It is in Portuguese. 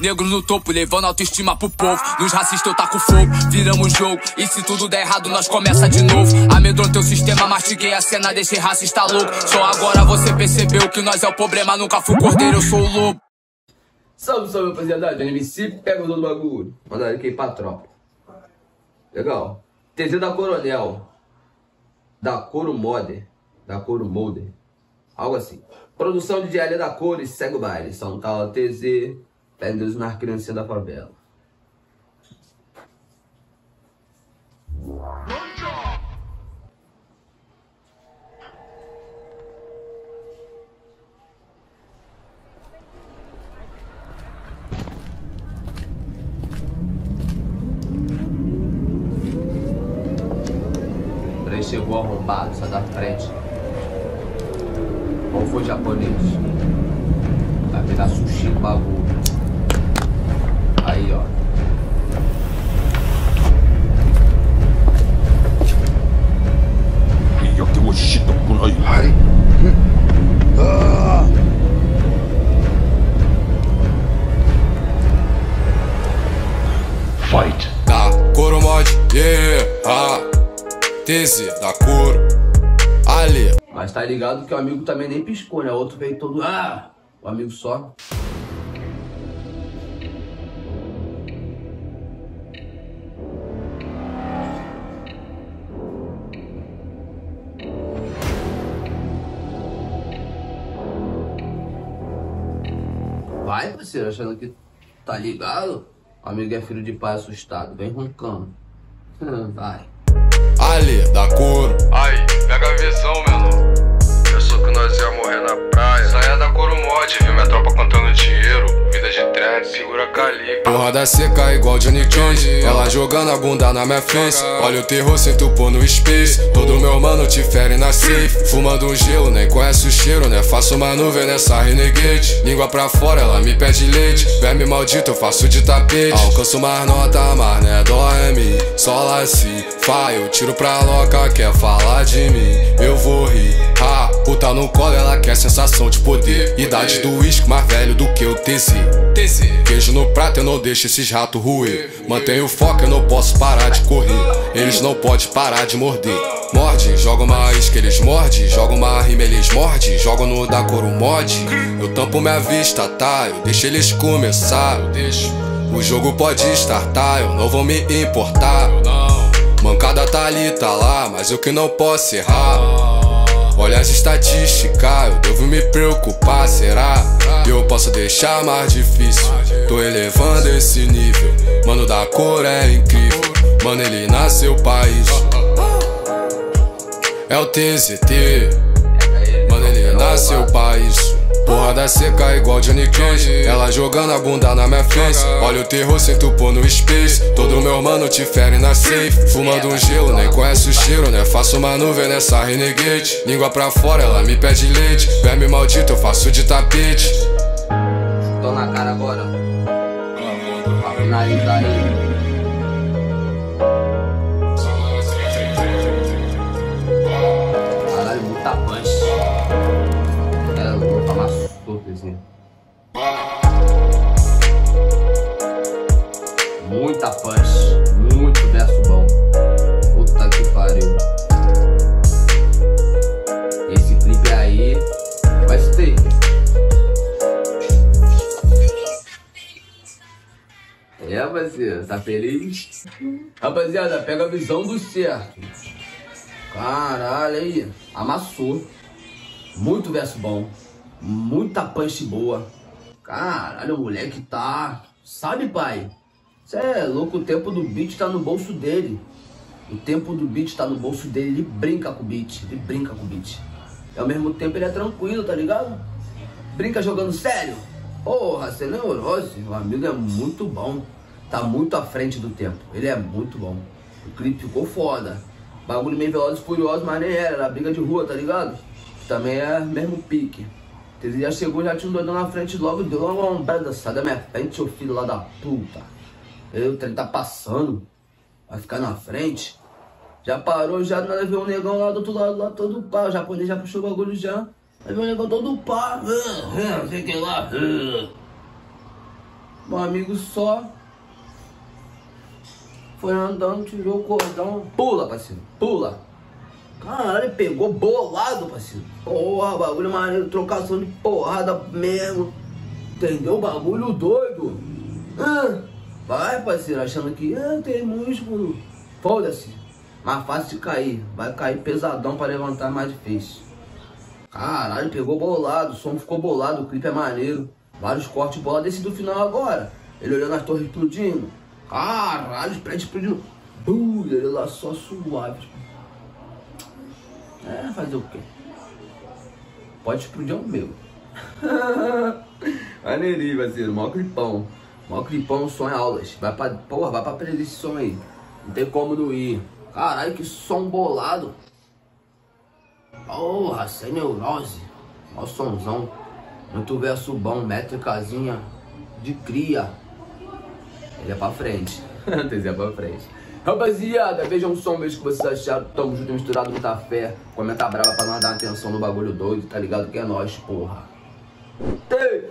Negro no topo, levando autoestima pro povo. Nos racistas eu taco fogo, viramos jogo. E se tudo der errado, nós começa de novo. Amedronta teu sistema, mastiguei a cena, deixei racista louco. Só agora você percebeu que nós é o problema, nunca fui cordeiro, eu sou o lobo. Salve, salve, rapaziada. MC pega o do bagulho. Manda aqui pra tropa. Legal. TZ da Coronel. Da Coro Modder. Da Coro Molder. Algo assim. Produção de diária da Cores, segue o baile. São Paulo TZ. Deus nas crianças da favela. Três chegou arrombado, sai da frente. Qual foi japonês? Vai virar sushi no bagulho. Aí, ó. Fight. Da Coro Mod, yeah, ah, Tese, da Coro, Ali. Mas tá ligado que o amigo também nem piscou, né? O outro veio todo. Ah! O amigo só. Vai, parceiro, achando que tá ligado? O amigo é filho de pai assustado, vem roncando. Vai. Ali, da Coro. Aí, pega a visão, menor. Pensou que nós ia morrer na praia. Saia da Coro Mod, viu minha tropa contando Porrada seca igual Johnny Jones. Ela jogando a bunda na minha face. Olha o terror tu pôr no space. Todo meu mano te fere na safe. Fumando um gelo, nem conhece o cheiro, né? Faço uma nuvem nessa renegade. Língua pra fora, ela me pede leite. Verme maldito, eu faço de tapete. Alcanço mais nota, mas né? Mim. Só lá fa, eu tiro pra loca. Quer falar de mim? Eu vou rir. Ah, puta no colo, ela quer sensação de poder. Idade do uísque mais velho do que o TZ. Queijo no prato, eu não deixo esses ratos ruir. Mantenho o foco, eu não posso parar de correr. Eles não podem parar de morder. Morde, joga uma isca, eles morde. Joga uma rima, eles morde. Joga no da coro mod. Eu tampo minha vista, tá? Eu deixo eles começar. Eu deixo. O jogo pode startar, eu não vou me importar. Mancada tá ali, tá lá, mas eu que não posso errar. Olha as estatísticas, eu devo me preocupar, será? Eu posso deixar mais difícil, tô elevando esse nível. Mano da cor é incrível, mano ele nasceu país. É o TZT, nasceu país. Porrada seca igual Johnny Cage Ela jogando a bunda na minha face Olha o terror tu pôr no space Todo meu mano te fere na safe Fumando um gelo, nem conhece o cheiro, né? Faço uma nuvem nessa renegade Língua pra fora, ela me pede leite Verme maldito, eu faço de tapete Tô na cara agora. Finalizar. Muita punch. Muito verso bom. Puta que pariu. Esse clipe aí vai ter. É, parceiro, tá feliz? Rapaziada, pega a visão do certo. Caralho, aí, amassou. Muito verso bom. Muita punch boa. Caralho, o moleque tá. Sabe, pai? Cê é louco, o tempo do beat tá no bolso dele. O tempo do beat tá no bolso dele, ele brinca com o beat. Ele brinca com o beat. E ao mesmo tempo ele é tranquilo, tá ligado? Brinca jogando sério. Porra, sem neurose. O amigo é muito bom. Tá muito à frente do tempo. Ele é muito bom. O clipe ficou foda. Bagulho meio velozes e furiosos, mas nem era. Era briga de rua, tá ligado? Também é mesmo pique. Ele já chegou, já tinha um doidão na frente logo, deu uma ombrada, sai da minha frente, seu filho lá da puta. Eu, o trem tá passando, vai ficar na frente. Já parou, já ver um negão lá do outro lado, lá todo pá. O japonês já puxou o bagulho já. Aí um negão todo pá. Ah, Sei que lá. Meu amigo só foi andando, tirou o cordão. Pula, parceiro, pula. Caralho, pegou bolado, parceiro. Porra, bagulho maneiro, trocação de porrada mesmo. Entendeu? Bagulho doido. Ah, vai, parceiro, achando que ah, tem músculo. Foda-se. Mais fácil de cair. Vai cair pesadão pra levantar mais difícil. Caralho, pegou bolado. O som ficou bolado. O clipe é maneiro. Vários cortes de bola desse do final agora. Ele olhando as torres explodindo. Caralho, os prédios explodindo. Uh, ele lá só suave. É, fazer o quê? Pode explodir o meu. Maneirinho, parceiro. Mó clipão. Mó clipão, som em aulas. Vai pra, porra, vai pra aprender esse som aí. Não tem como não ir. Caralho, que som bolado. Porra, sem neurose. Mó somzão. Muito verso bom, métricazinha de cria. Ele é pra frente. Ele é pra frente. Rapaziada, vejam o som, veja o que vocês acharam. Tamo junto, misturado, muita fé. Comenta brava pra nós dar atenção no bagulho doido, tá ligado? Que é nóis, porra. Ei!